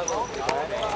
Obrigado.